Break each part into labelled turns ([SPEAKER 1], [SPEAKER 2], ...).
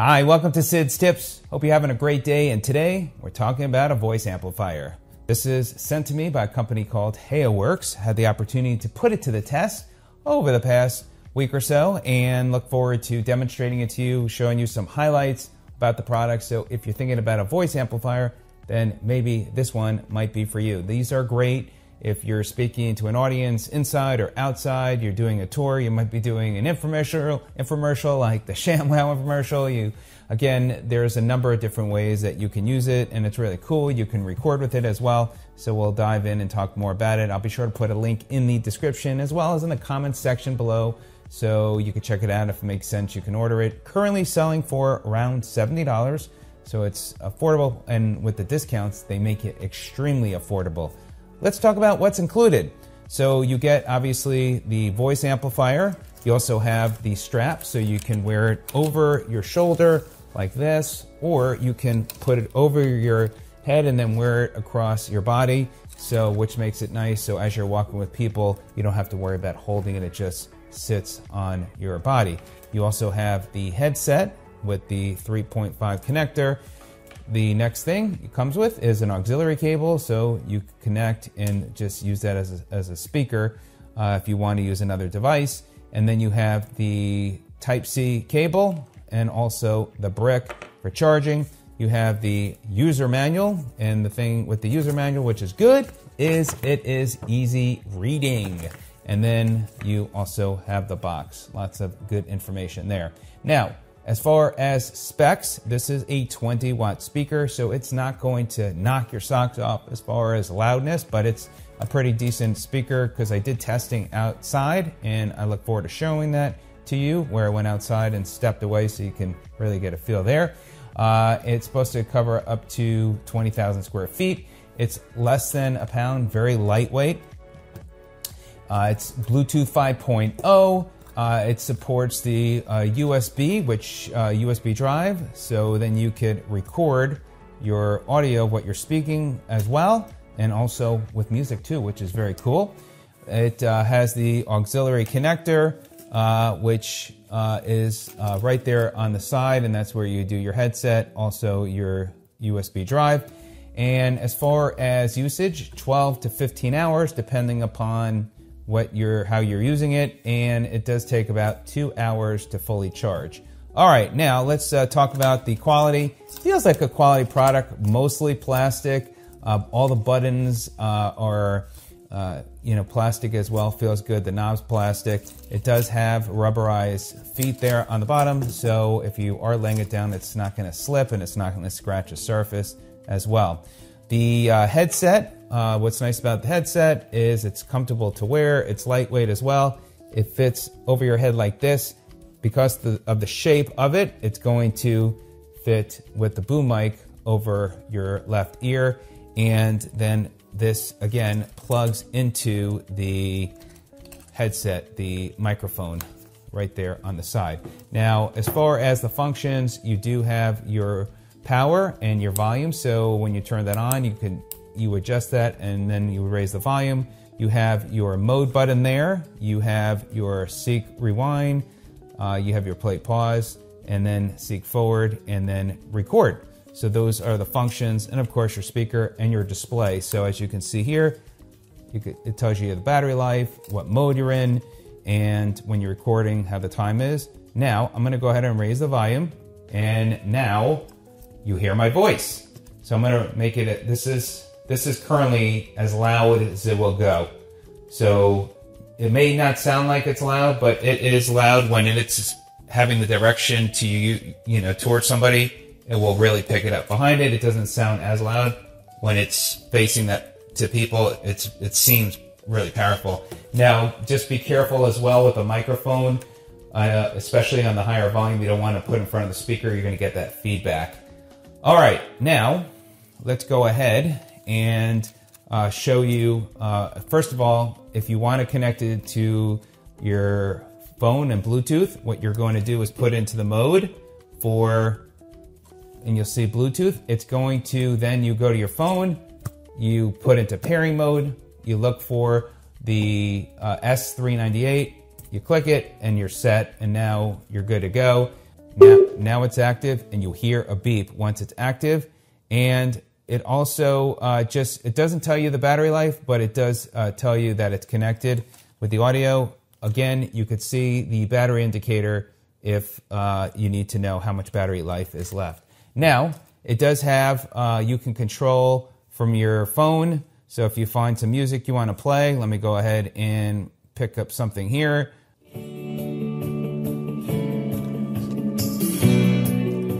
[SPEAKER 1] Hi, welcome to Sid's Tips. Hope you're having a great day. And today we're talking about a voice amplifier. This is sent to me by a company called HaoWorks. Had the opportunity to put it to the test over the past week or so and look forward to demonstrating it to you, showing you some highlights about the product. So if you're thinking about a voice amplifier, then maybe this one might be for you. These are great if you're speaking to an audience inside or outside, you're doing a tour, you might be doing an infomercial, infomercial like the ShamWow infomercial. You, again, there's a number of different ways that you can use it, and it's really cool. You can record with it as well. So we'll dive in and talk more about it. I'll be sure to put a link in the description as well as in the comments section below, so you can check it out if it makes sense. You can order it. Currently selling for around seventy dollars, so it's affordable, and with the discounts, they make it extremely affordable. Let's talk about what's included. So you get obviously the voice amplifier. You also have the strap so you can wear it over your shoulder like this, or you can put it over your head and then wear it across your body. So which makes it nice. So as you're walking with people, you don't have to worry about holding it. It just sits on your body. You also have the headset with the 3.5 connector. The next thing it comes with is an auxiliary cable, so you connect and just use that as a, as a speaker uh, if you want to use another device. And then you have the Type C cable and also the brick for charging. You have the user manual, and the thing with the user manual, which is good, is it is easy reading. And then you also have the box. Lots of good information there. Now, as far as specs, this is a 20 watt speaker, so it's not going to knock your socks off as far as loudness, but it's a pretty decent speaker because I did testing outside and I look forward to showing that to you where I went outside and stepped away so you can really get a feel there. Uh, it's supposed to cover up to 20,000 square feet. It's less than a pound, very lightweight. Uh, it's Bluetooth 5.0. Uh, it supports the uh, USB, which uh, USB drive, so then you could record your audio, of what you're speaking as well, and also with music too, which is very cool. It uh, has the auxiliary connector, uh, which uh, is right there on the side, and that's where you do your headset, also your USB drive. And as far as usage, 12 to 15 hours, depending upon what you're how you're using it, and it does take about two hours to fully charge. All right, now let's uh, talk about the quality. Feels like a quality product, mostly plastic. Uh, all the buttons uh, are, uh, you know, plastic as well. Feels good. The knob's plastic. It does have rubberized feet there on the bottom, so if you are laying it down, it's not going to slip and it's not going to scratch a surface as well. The uh, headset uh, what's nice about the headset is it's comfortable to wear, it's lightweight as well. It fits over your head like this. Because the, of the shape of it, it's going to fit with the boom mic over your left ear. And then this again plugs into the headset, the microphone right there on the side. Now, as far as the functions, you do have your power and your volume. So when you turn that on, you can you adjust that and then you raise the volume. You have your mode button there. You have your seek rewind. Uh, you have your play pause and then seek forward and then record. So those are the functions and of course your speaker and your display. So as you can see here, could, it tells you the battery life, what mode you're in, and when you're recording, how the time is. Now I'm gonna go ahead and raise the volume and now you hear my voice. So I'm gonna make it, this is this is currently as loud as it will go. So it may not sound like it's loud, but it is loud when it's having the direction to you, you know, towards somebody. It will really pick it up. Behind it, it doesn't sound as loud. When it's facing that to people, it's it seems really powerful. Now, just be careful as well with the microphone, uh, especially on the higher volume. You don't want to put in front of the speaker. You're going to get that feedback. All right, now let's go ahead and uh, show you, uh, first of all, if you want to connect it to your phone and Bluetooth, what you're going to do is put into the mode for, and you'll see Bluetooth. It's going to, then you go to your phone, you put into pairing mode, you look for the uh, S398, you click it, and you're set, and now you're good to go. Now, now it's active, and you'll hear a beep once it's active. And it also uh, just it doesn't tell you the battery life, but it does uh, tell you that it's connected with the audio. Again, you could see the battery indicator if uh, you need to know how much battery life is left. Now, it does have uh, you can control from your phone. So if you find some music you want to play, let me go ahead and pick up something here.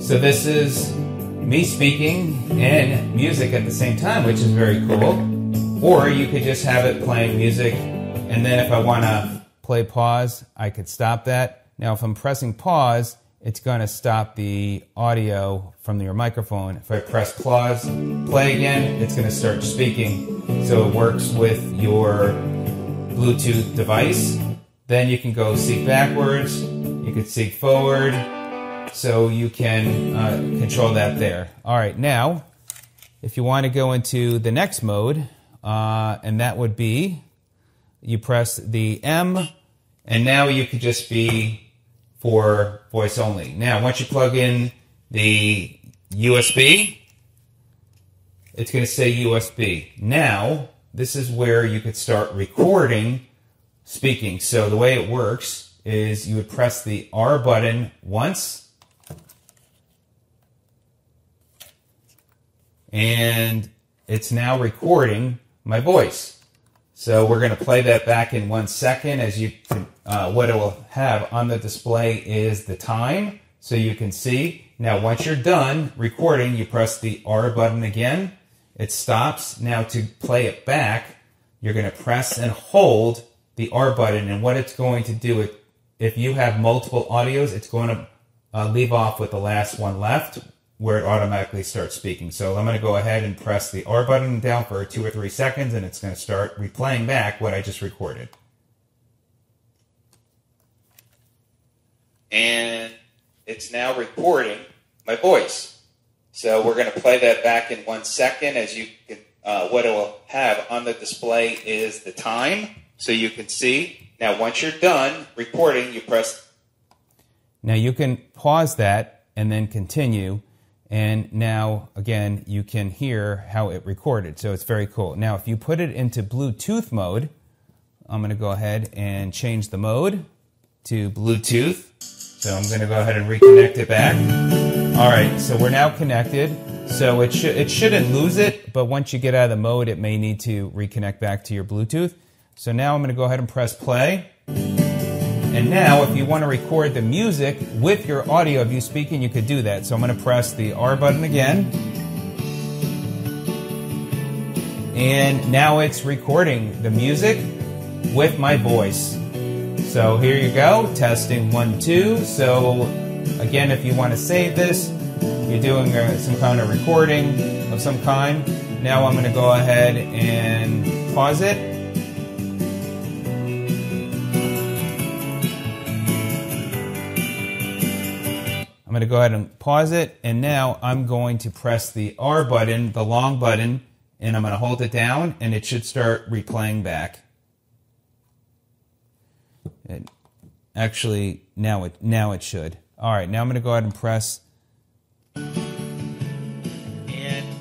[SPEAKER 1] So this is me speaking and music at the same time, which is very cool. Or you could just have it playing music, and then if I want to play pause, I could stop that. Now, if I'm pressing pause, it's going to stop the audio from your microphone. If I press pause, play again, it's going to start speaking. So it works with your Bluetooth device. Then you can go seek backwards, you can seek forward, so you can uh, control that there. All right, now, if you want to go into the next mode, uh, and that would be you press the M, and now you could just be for voice only. Now, once you plug in the USB, it's going to say USB. Now, this is where you could start recording speaking. So the way it works is you would press the R button once, and it's now recording my voice. So we're going to play that back in one second. As you can, uh, what it will have on the display is the time, so you can see. Now, once you're done recording, you press the R button again. It stops. Now, to play it back, you're going to press and hold the R button, and what it's going to do, it, if you have multiple audios, it's going to uh, leave off with the last one left, where it automatically starts speaking. So I'm going to go ahead and press the R button down for two or three seconds and it's going to start replaying back what I just recorded. And it's now recording my voice. So we're going to play that back in one second. As you can, uh, what it will have on the display is the time, so you can see. Now, once you're done recording, you press. Now you can pause that and then continue and now, again, you can hear how it recorded. So it's very cool. Now, if you put it into Bluetooth mode, I'm going to go ahead and change the mode to Bluetooth. So I'm going to go ahead and reconnect it back. All right, so we're now connected. So it, sh- it shouldn't lose it, but once you get out of the mode, it may need to reconnect back to your Bluetooth. So now I'm going to go ahead and press play. And now, if you want to record the music with your audio of you speaking, you could do that. So I'm going to press the R button again. And now it's recording the music with my voice. So here you go, testing one, two. So again, if you want to save this, you're doing uh, some kind of recording of some kind. Now I'm going to go ahead and pause it to go ahead and pause it. And now I'm going to press the R button, the long button, and I'm going to hold it down and it should start replaying back. It, actually, now it, now it should. All right, now I'm going to go ahead and press. And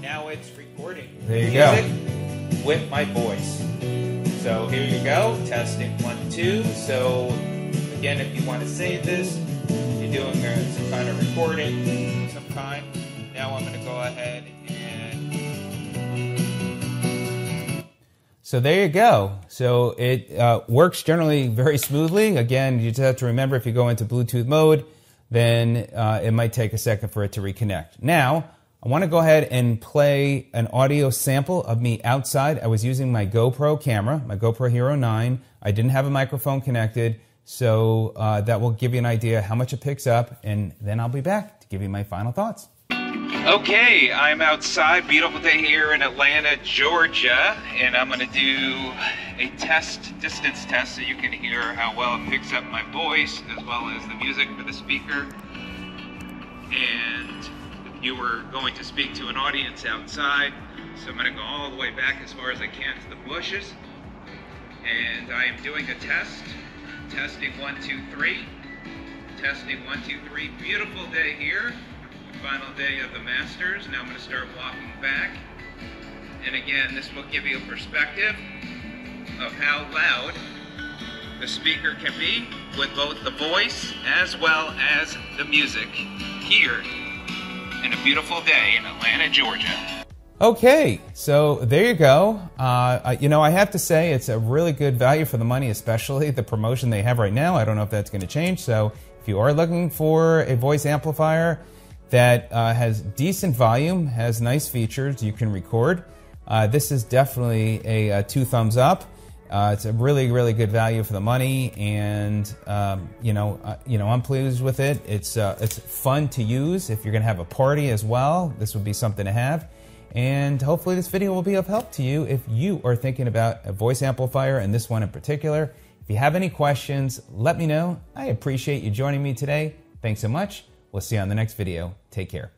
[SPEAKER 1] now it's recording. There you go. With my voice. So here you go, testing one, two. So again, if you want to save this, doing some kind of recording some kind. Now I'm going to go ahead and. So there you go. So it uh, works generally very smoothly. Again, you just have to remember if you go into Bluetooth mode, then uh, it might take a second for it to reconnect. Now, I want to go ahead and play an audio sample of me outside. I was using my GoPro camera, my GoPro Hero 9. I didn't have a microphone connected. So uh, that will give you an idea how much it picks up, and then I'll be back to give you my final thoughts. Okay, I'm outside, beautiful day here in Atlanta, Georgia, and I'm going to do a test, distance test, so you can hear how well it picks up my voice as well as the music for the speaker. And you were going to speak to an audience outside, so I'm going to go all the way back as far as I can to the bushes. And I am doing a test Testing one, two, three. Testing one, two, three. Beautiful day here. Final day of the Masters. Now I'm going to start walking back. And again, this will give you a perspective of how loud the speaker can be with both the voice as well as the music here in a beautiful day in Atlanta, Georgia. Okay, so there you go. Uh, you know, I have to say it's a really good value for the money, especially the promotion they have right now. I don't know if that's going to change. So if you are looking for a voice amplifier that uh, has decent volume, has nice features, you can record. Uh, this is definitely a, a two thumbs up. Uh, it's a really, really good value for the money, and um, you know, uh, you know, I'm pleased with it. It's uh, it's fun to use if you're going to have a party as well. This would be something to have, and hopefully, this video will be of help to you if you are thinking about a voice amplifier and this one in particular. If you have any questions, let me know. I appreciate you joining me today. Thanks so much. We'll see you on the next video. Take care.